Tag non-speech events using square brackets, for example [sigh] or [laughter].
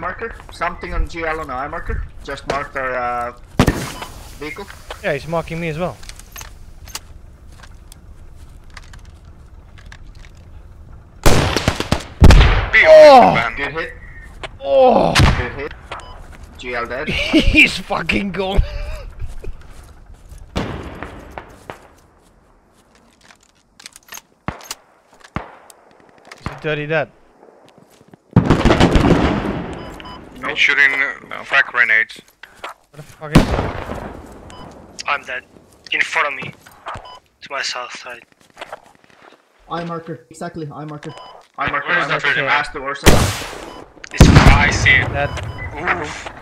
marker. Something on GL on eye marker. Just marked our uh, vehicle. Yeah, he's marking me as well. Be Oh! Good hit. Oh, Good hit. GL dead. [laughs] he's fucking gone. Is he dirty dead? He's shooting uh, frag grenades. What the fuck is that? I'm dead. In front of me. To my south side. Eye marker. Exactly. Eye marker. Eye marker. Where's Eye that marker. vision? Past the worst. It's I see it. That Oof.